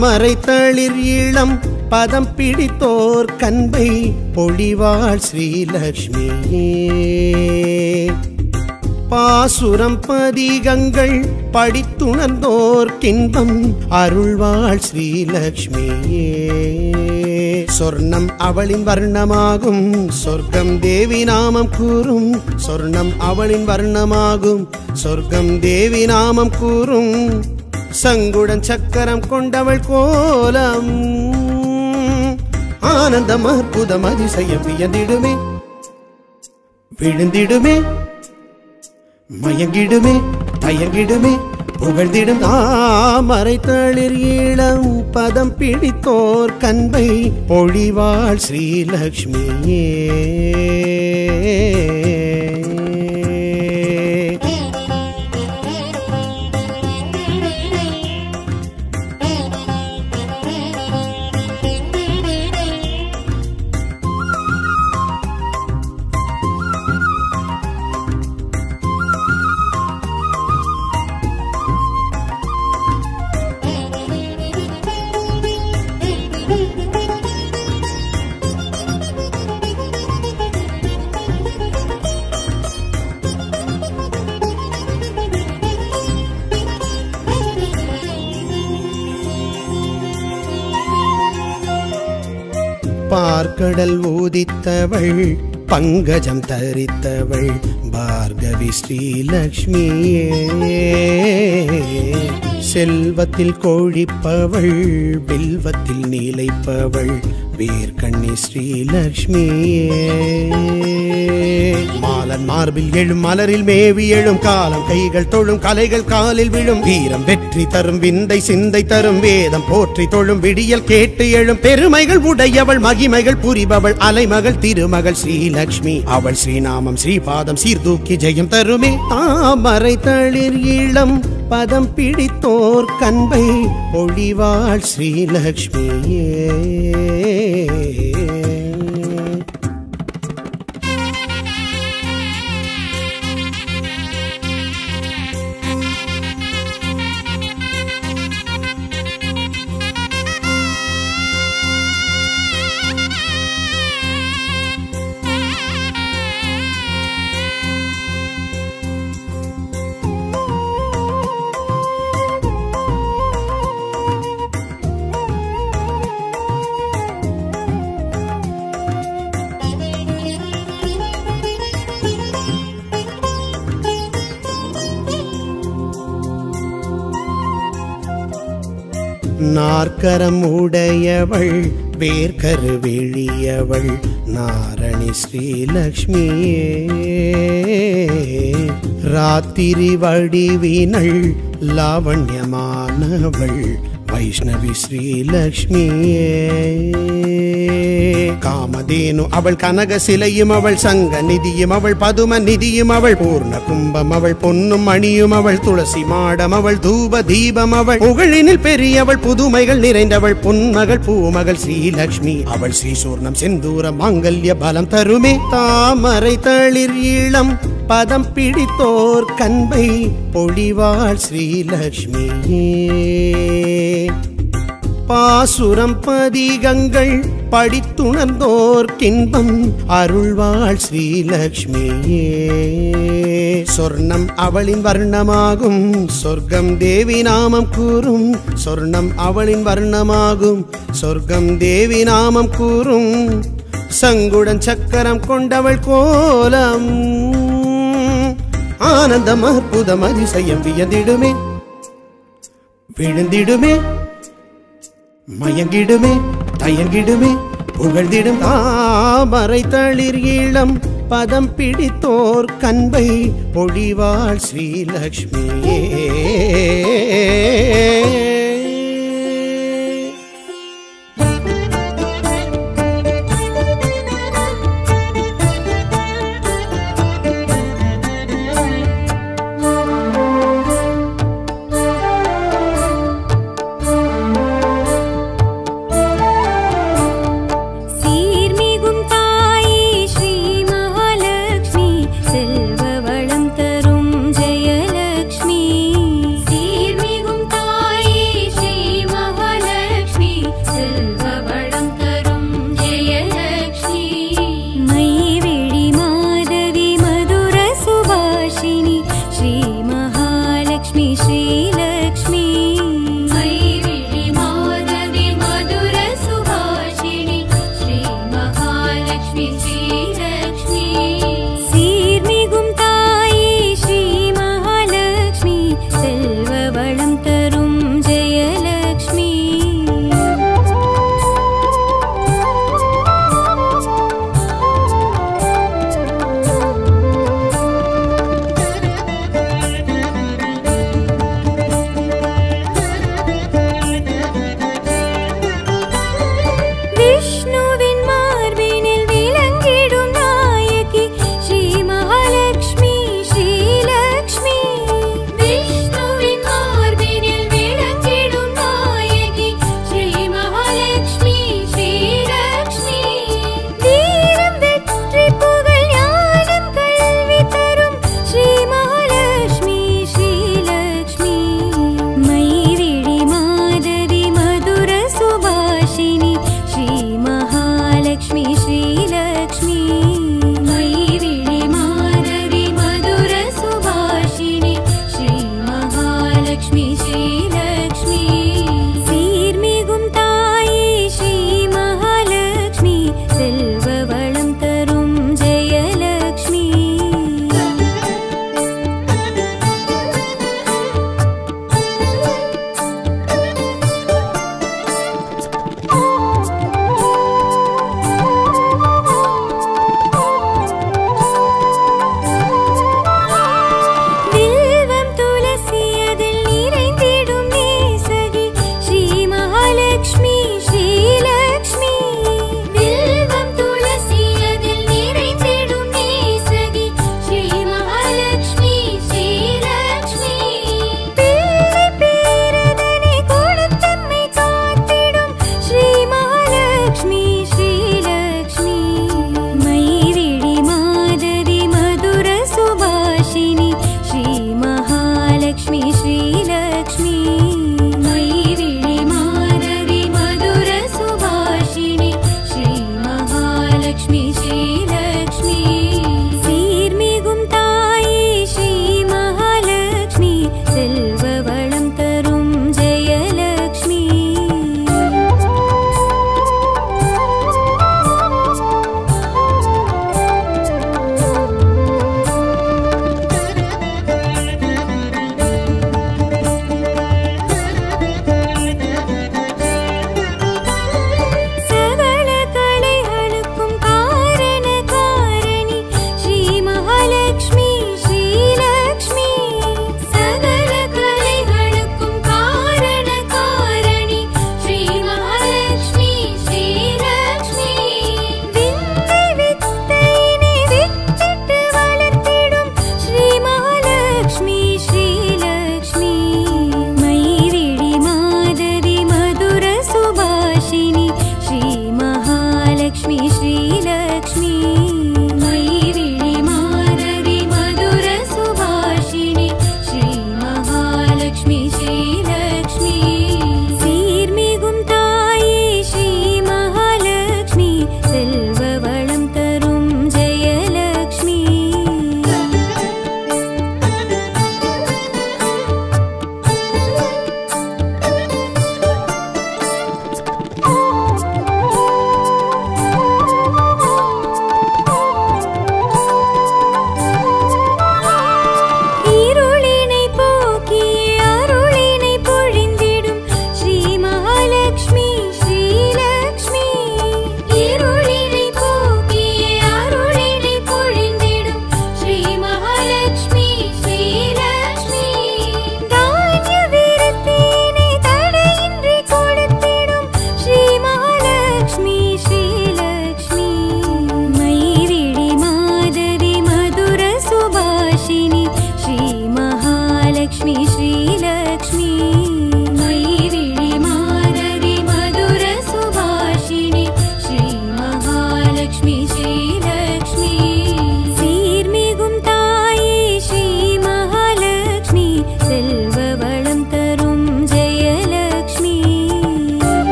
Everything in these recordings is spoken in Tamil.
தாமரை தளிர் இளம் பதம் பிடித்தோர் கண்பை பொழிவாள் ஸ்ரீலக்ஷ்மியே. பாசுரம் பதிகங்கள் படித்துணர்ந்தோர் கின்பம் அருள்வாள் ஸ்ரீலக்ஷ்மியே. சொர்ணம் அவளின் வர்ணமாகும் சொர்க்கம் தேவி நாமம் கூறும் சொர்ணம் அவளின் வர்ணமாகும் சொர்க்கம் தேவி நாமம் கூறும். சங்குடன் சக்கரம் கொண்டவள் கோலம். ஆனந்தம் அற்புதம் அதிசயம் வியந்திடுமே. விழுந்திடுமே. மயங்கிடுமே தயங்கிடுமே. புகழ்ந்திடும் தாமரை தளிர் இளம் பதம் பிடித்தோர் கண்பை பொழிவாள் ஸ்ரீலக்ஷ்மியே. உதித்தவள் பங்கஜம் தரித்தவள் பார்கவி ஸ்ரீலக்ஷ்மியே. செல்வத்தில் கோழிப்பவள் பில்வத்தில் நீலைப்பவள் வீர்கண்ணி ஸ்ரீலக்ஷ்மியே. மாலன் மார்பில் எழும் மலரில் மேவி எழும் காலம் கைகள் தொழும் கலைகள் காலில் விழும். வீரம் வெற்றி தரும் விந்தை சிந்தை தரும் வேதம் போற்றி தொழும் விடியல் கேட்டு எழும். பெருமைகள் உடையவள் மகிமைகள் புரிபவள் அலைமகள் திருமகள் ஸ்ரீலக்ஷ்மி. அவள் ஸ்ரீநாமம் ஸ்ரீபாதம் சீர்தூக்கி ஜெயம் தருமே. தாமரை தளிர் இளம் பதம் பிடித்தோர் கண்பை பொழிவாள் ஸ்ரீலக்ஷ்மியே. நாற்கரம் உடையவள் வேர்கரு வெளியவள் நாரணி ஸ்ரீலக்ஷ்மியே. ராத்திரி வடிவினள் லாவண்யமானவள் வைஷ்ணவி ஸ்ரீலக்ஷ்மியே. காமதேனு அவள் கனக சிலையும் அவள் சங்க நிதியும் அவள் பதும நிதியும் அவள் பூர்ண கும்பம் அவள் பொன்னும் மணியும் அவள் துளசி மாடம் அவள் தூப தீபம் அவள் புகழினில் பெரியவள் புதுமைகள் நிறைந்தவள் பொன்மகள் பூமகள் ஸ்ரீலக்ஷ்மி. அவள் ஸ்ரீசூர்ணம் செந்தூர மாங்கல்ய பலம் தருமே. தாமரை தளிர் ஈழம் பதம் பிடித்தோர் கண்பை பொழிவாள் ஸ்ரீலக்ஷ்மியே. பாசுரம் பதிகங்கள் படித்துணர்ந்தோர் கின்பம் அருள்வாள் ஸ்ரீலக்ஷ்மியே. சொர்ணம் அவளின் வர்ணமாகும் சொர்க்கம் தேவி நாமம் கூறும் சொர்ணம் அவளின் வர்ணமாகும் சொர்க்கம் தேவி நாமம் கூறும். சங்குடன் சக்கரம் கொண்டவள் கோலம் ஆனந்தம் அற்புதம் அதிசயம் வியந்திடுமே விழுந்திடுமே. மயங்கிடுமே தயங்கிடுமே புகழ்ந்திடும் தாமரை தளிர் ஈழம். பதம் பிடித்தோர் கண்பை பொழிவாள் ஸ்ரீலக்ஷ்மியே.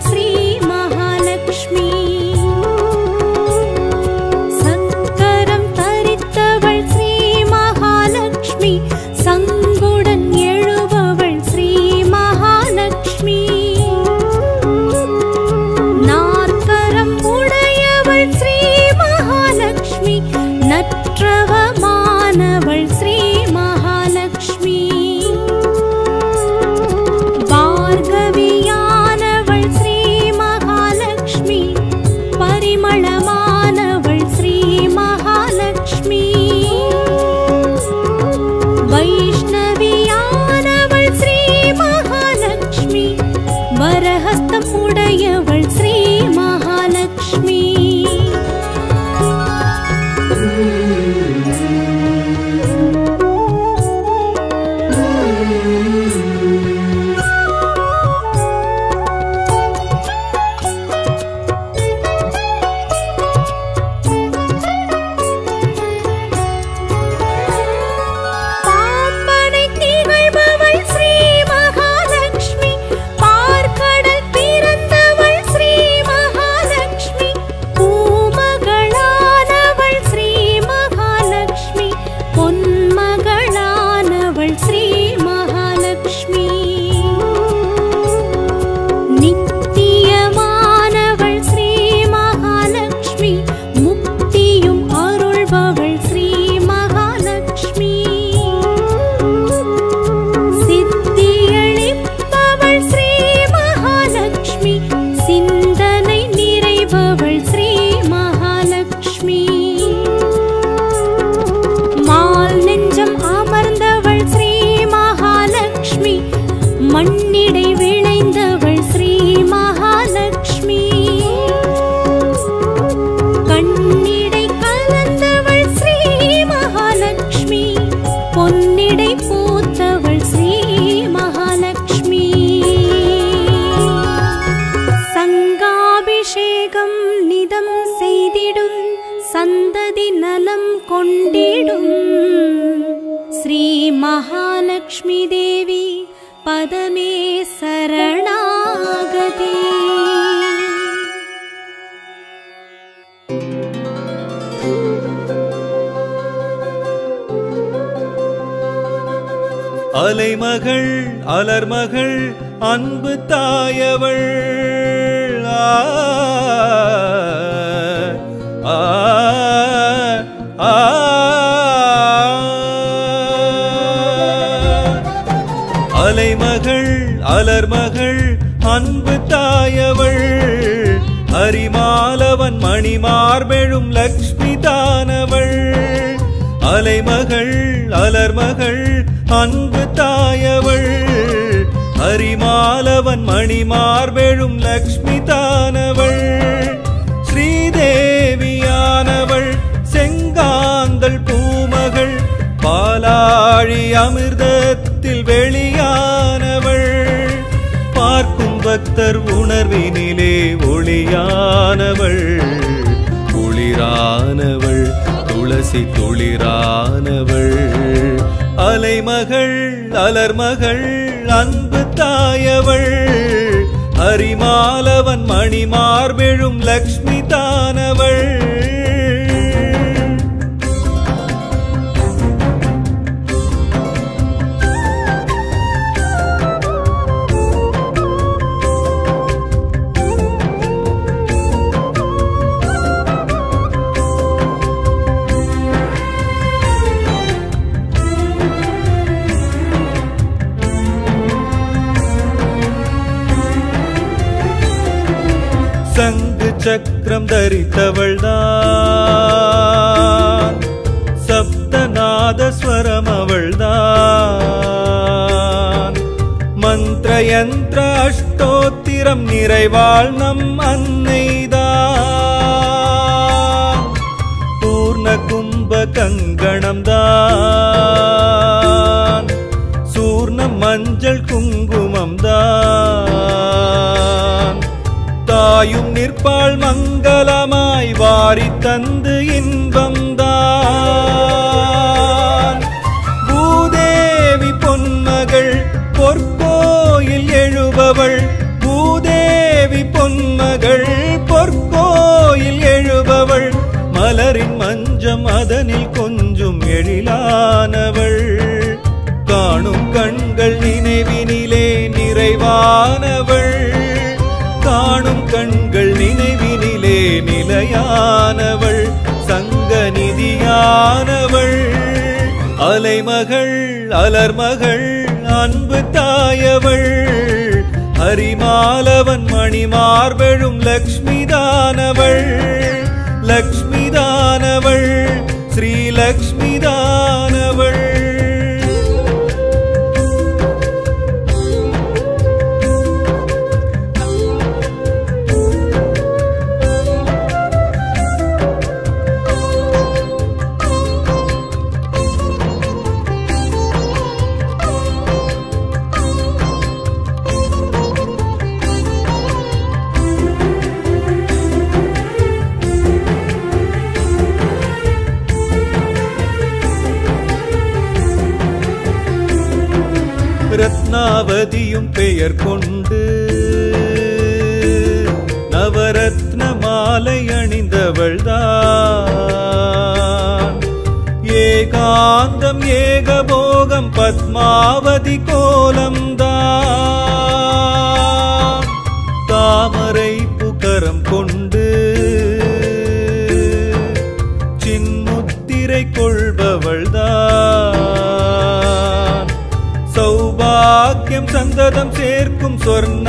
Sri அமிர்தத்தில் வெளியானவள். பார்க்கும் பக்தர் உணர்வினிலே ஒளியானவள். குளிரானவள் துளசி துளிரானவள். அலைமகள் அலர்மகள் அன்பு தாயவள். அரிமாலவன் மணிமார் மணிமார்பெழும் லக்ஷ்மி தானவள். சக்கரம் தரித்தவள்தான். சப்தநாதஸ்வரம் அவள்தான். மந்திர யந்திர அஷ்டோத்திரம் நிறைவாள் நம் அன்னைதான். பூர்ண கும்ப கங்கணம் தான் சூர்ண மஞ்சள் குங்குமம் தான் தாயும் நிற்பாள் மங்க வாரி தந்து இன்பம் மகள் அன்பு தாயவள் அரிமாலவன் மணிமார்பெழும் லக்ஷ்மி தானவள். சௌபாக்கியம் சேர்க்கும் சொர்ண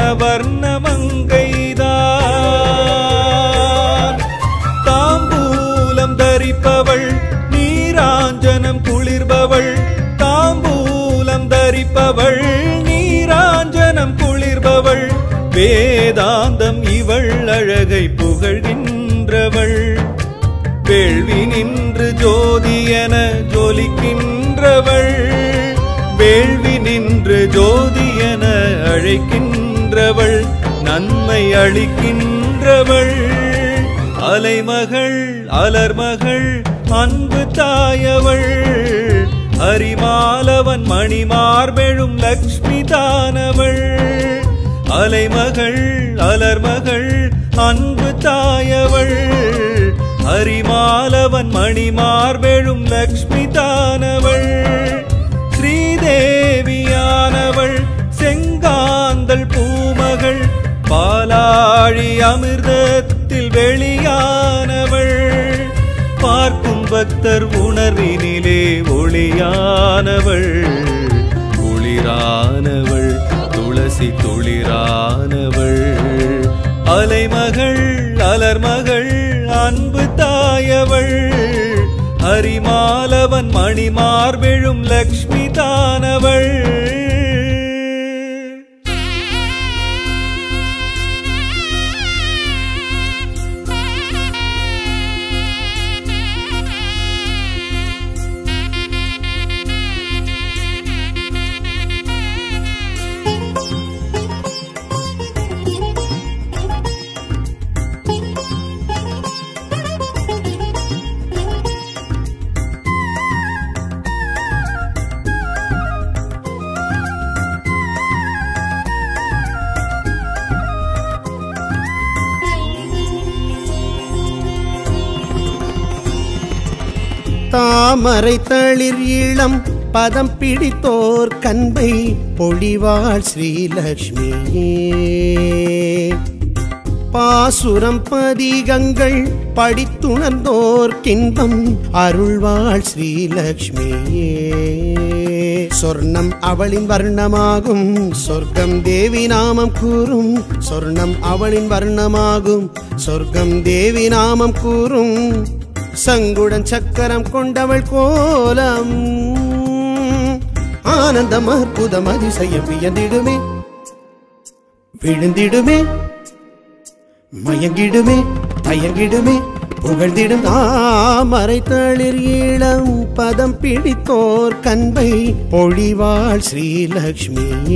அழைக்கின்றவள் நன்மை அளிக்கின்றவள். அலைமகள் அலர்மகள் அன்பு தாயவள். ஹரிமாலவன் மணிமார்பெழும் லக்ஷ்மி தானவள். அலைமகள் அலர்மகள் அன்பு தாயவள். ஹரிமாலவன் மணிமார்பெழும் லக்ஷ்மி தானவள். அமிர்தத்தில் வெளியானவள். பார்க்கும் பக்தர் உணர்வினிலே ஒளியானவள். ஒளிரானவள் துளசி துளிரானவள். அலைமகள் அலர்மகள் அன்பு தாயவள். ஹரிமாலவன் மணிமார்பெழும் லக்ஷ்மி தாமரை தளிர் இளம் பதம் பிடித்தோர் கண்பை பொழிவாள் ஸ்ரீலக்ஷ்மியே. பாசுரம் பதிகங்கள் படித்துணர்ந்தோர் கின்பம் அருள்வாள் ஸ்ரீலக்ஷ்மியே. சொர்ணம் அவளின் வர்ணமாகும் சொர்க்கம் தேவி நாமம் கூறும் சொர்ணம் அவளின் வர்ணமாகும் சொர்க்கம் தேவி நாமம் கூறும். சங்குடன் சக்கரம் கொண்டவள் கோலம். ஆனந்தம் அற்புதம் அதிசயம் வியந்திடுமே விழுந்திடுமே. மயங்கிடுமே. தயங்கிடுமே. புகழ்ந்திடும் தாமரை தளிர் இளம் பதம் பிடித்தோர் கண்பை பொழிவாள் ஸ்ரீலக்ஷ்மியே.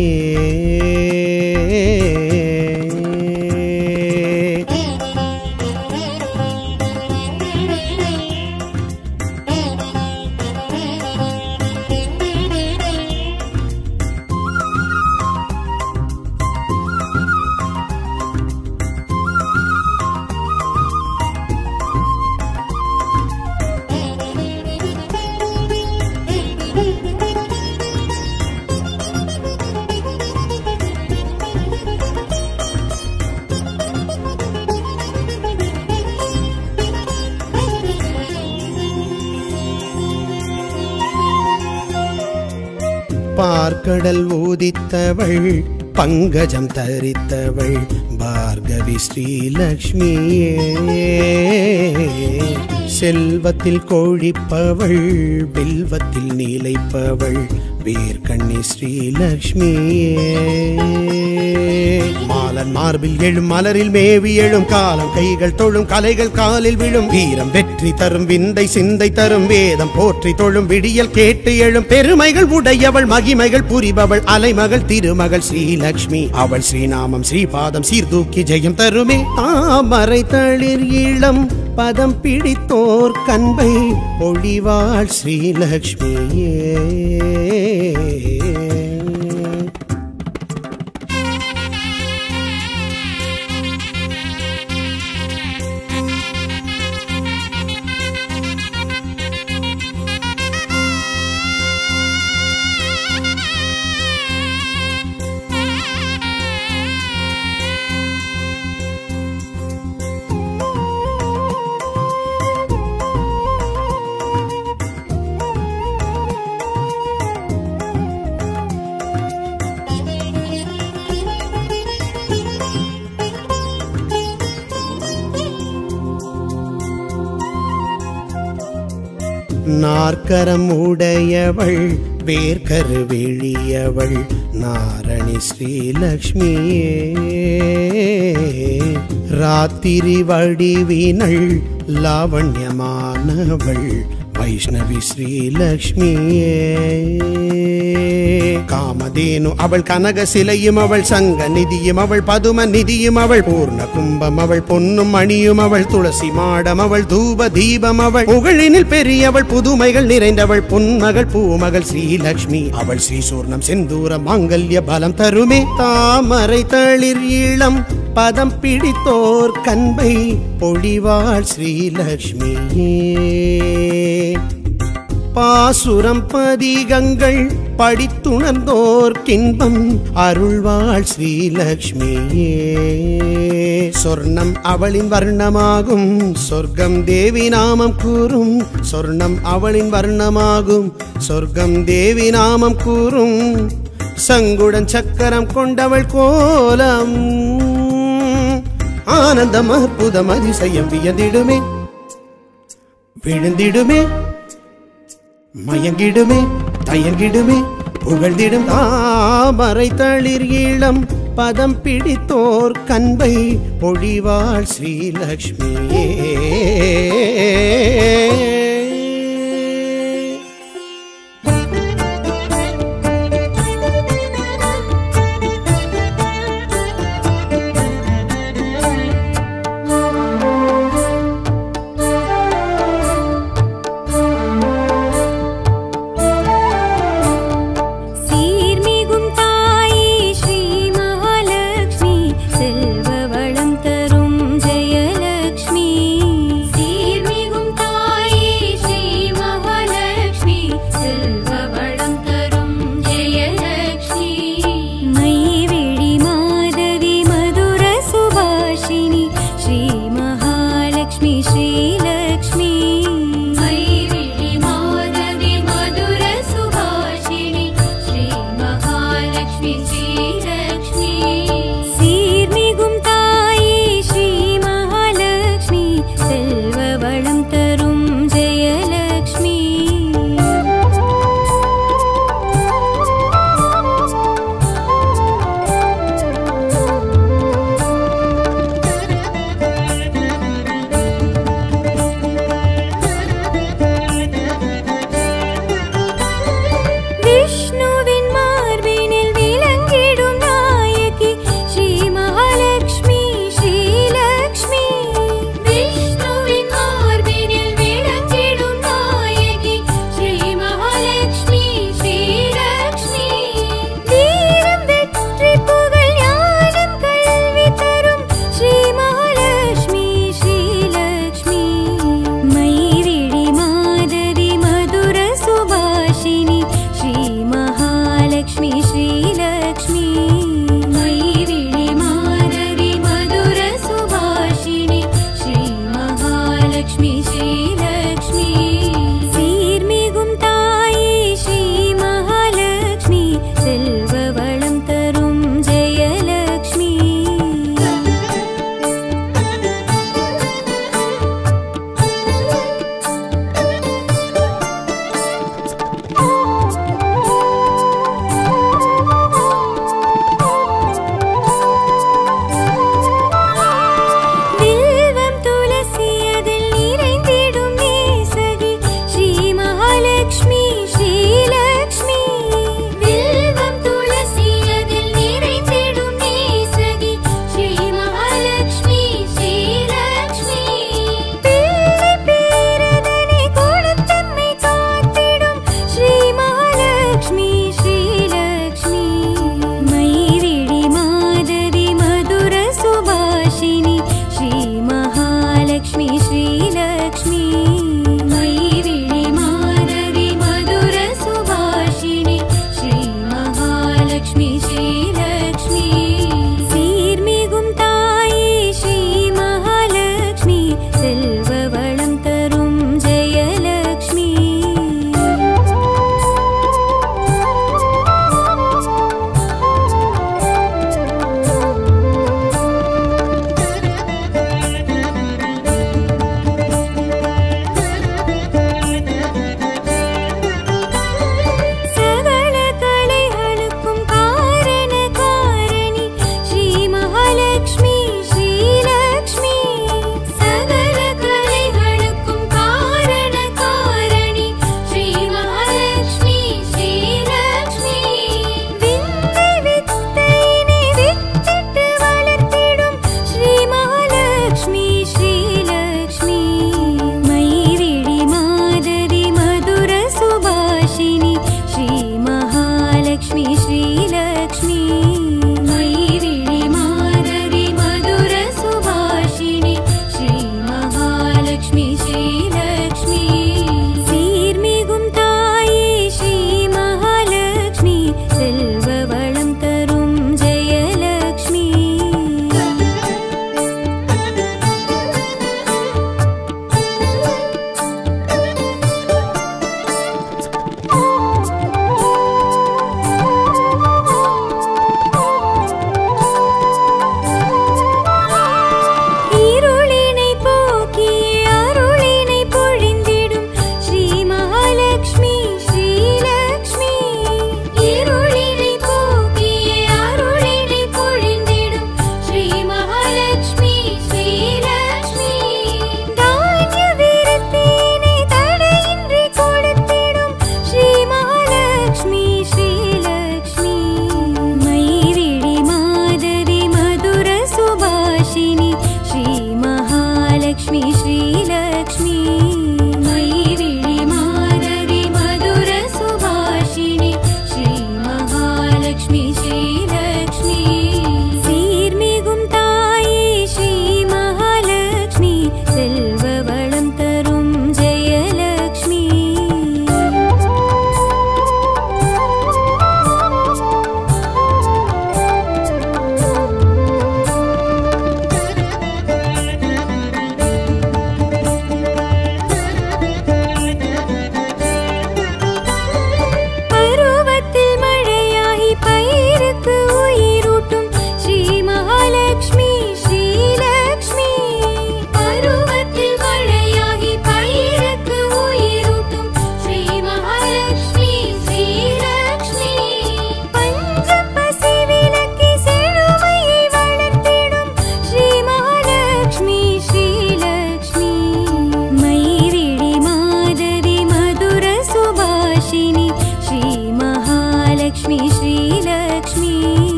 பார்க்கடல் ஊதித்தவள் பங்கஜம் தரித்தவள் பார்கவி ஸ்ரீலக்ஷ்மியே. செல்வத்தில் கோழிப்பவள் வில்வத்தில் நீலைப்பவள் வேர்கண்ணி ஸ்ரீலக்ஷ்மியே. மாலன் மார்பில் எழும் மலரில் மேவி எழும் காலம் கைகள் தொழும் கலைகள் காலில் விழும். வீரம் வெற்றி தரும் விந்தை சிந்தை தரும் வேதம் போற்றி தொழும் விடியல் கேட்டு எழும். பெருமைகள் உடையவள் மகிமைகள் புரிபவள் அலைமகள் திருமகள் ஸ்ரீலக்ஷ்மி. அவள் ஸ்ரீநாமம் ஸ்ரீபாதம் சீர்தூக்கி ஜெயம் தருமே. தாமரை தளிர் இளம் பதம் பிடித்தோர் கண்பை பொழிவாள் ஸ்ரீலக்ஷ்மியே. நாற்கரம் உடையவள் வேர்க்கரு வெளியவள் நாரணி ஸ்ரீலக்ஷ்மியே. ராத்திரி வடிவினள் லாவண்யமானவள் வைஷ்ணவி ஸ்ரீலக்ஷ்மியே. காமதேனு அவள் கனக சிலையும் அவள் சங்க நிதியும் அவள் பதும நிதியும் அவள் பூர்ண கும்பம் அவள் பொன்னும் மணியும் அவள் துளசி மாடம் அவள் தூப தீபம் அவள் புகழினில் பெரியவள் புதுமைகள் நிறைந்தவள் பொன்மகள் பூமகள் ஸ்ரீலக்ஷ்மி. அவள் ஸ்ரீசூர்ணம் செந்தூர மாங்கல்ய பலம் தருமே. தாமரை தளிர் இளம் பதம் பிடித்தோர் கண்பை பொழிவாள் ஸ்ரீலக்ஷ்மியே. பாசுரம் பதிகங்கள் படித்துணர்ந்தோர்கின்பம் அருள்வாள் ஸ்ரீலக்ஷ்மியே. சொர்ணம் அவளின் வர்ணமாகும் சொர்க்கம் தேவி நாமம் கூறும் சொர்ணம் அவளின் வர்ணமாகும் சொர்க்கம் தேவி நாமம் கூறும். சங்குடன் சக்கரம் கொண்டவள் கோலம் ஆனந்தம் அற்புதம் அதிசயம் வியந்திடுமே விழுந்திடுமே. மயங்கிடுமே தயங்கிடுமே புகழ்ந்திடும் தாமரை தளிர் இளம் பதம் பிடித்தோர் கண்பை பொழிவாள் ஸ்ரீலக்ஷ்மியே.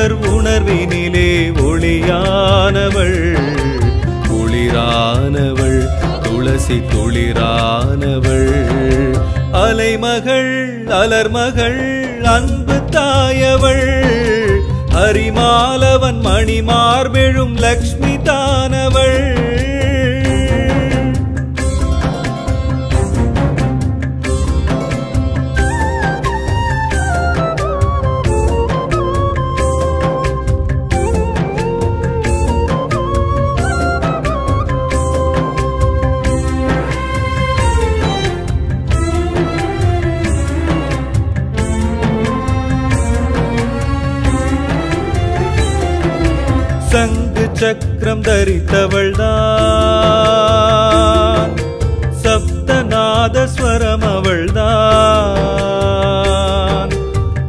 உணர் உணர்வினிலே ஒளியானவள். குளிரானவள் துளசி துளிரானவள் அலைமகள் அலர்மகள் அன்பு தாயவள். மணிமார் மணிமார்பெழும் லக்ஷ்மி தானவள். சக்கரம் தரித்தவள்தான். சப்தநாத ஸ்வரம் அவள்தான்.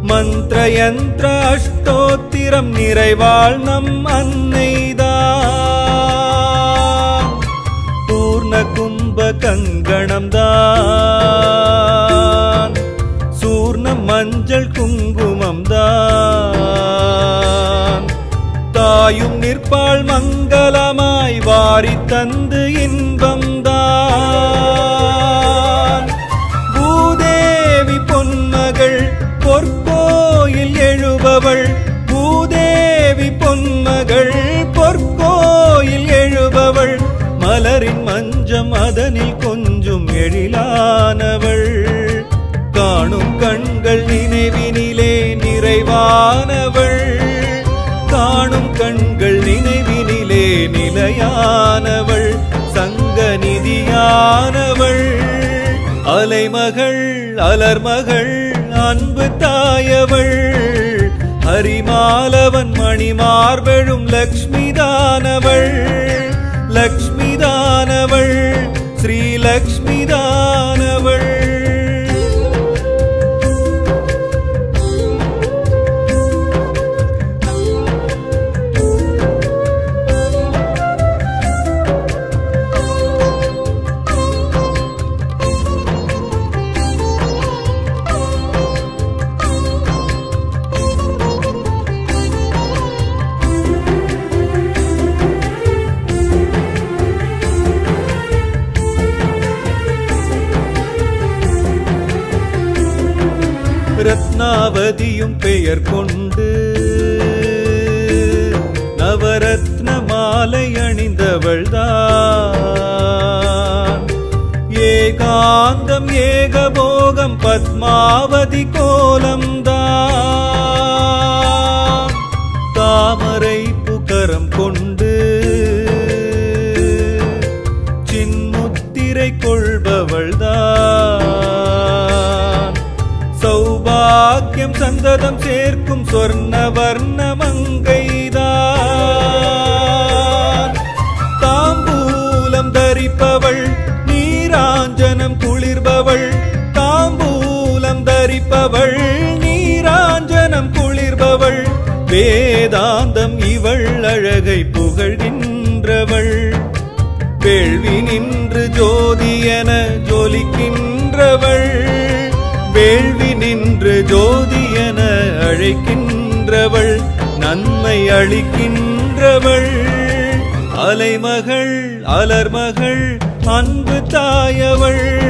மந்திர யந்திர அஷ்டோத்திரம் நிறைவாள் நம் அன்னை வாரி தந்து இன்பம் தான் பூதேவி பொன்மகள் பொற்கோயில் எழுபவள். பூதேவி பொன்மகள் பொற்கோயில் எழுபவள். மலரின் மஞ்சம் அதனில் கொஞ்சம் எழிலானவள். காணும் கண்கள் நினைவினிலே நிறைவானவள். காணும் கண்கள் நினைவினிலே நிலையானவள் சங்க நிதியானவள் அலைமகள் அலர்மகள் அன்பு தாயவள். ஹரிமாலவன் மணிமார்பெழும் லக்ஷ்மி தானவள் லக்ஷ்மி தானவள் ஸ்ரீ பெயர் கொண்டு நவரத்ன மாலை அணிந்தவள்தான். ஏகாந்தம் ஏகபோகம் பத்மாவதி பாக்கியம் சந்ததம் சேர்க்கும் சொர்ண வர்ண அழைக்கின்றவள் நன்மை அளிக்கின்றவள். அலைமகள் அலர்மகள் அன்பு தாயவள்.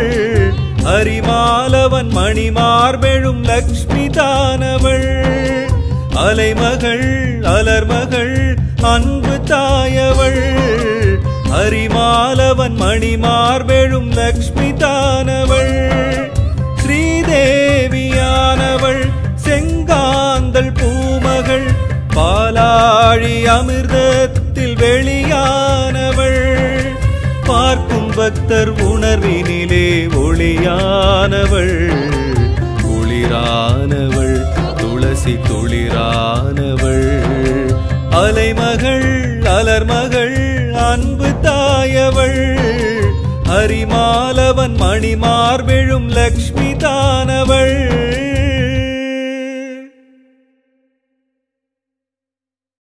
அரிமாலவன் மணிமார்பெழும் லக்ஷ்மி தானவள். அலைமகள் அலர்மகள் அன்பு தாயவள். அரிமாலவன் மணிமார்பெழும் லக்ஷ்மி தானவள். வாழி அமிர்தத்தில் வெளியானவள். பார்க்கும் பக்தர் உணர்வினிலே ஒளியானவள். குளிரானவள் துளசி துளிரானவள் அலைமகள் அலர்மகள் அன்பு தாயவள். ஹரிமாலவன் மணிமார்பெழும் லக்ஷ்மி தானவள்.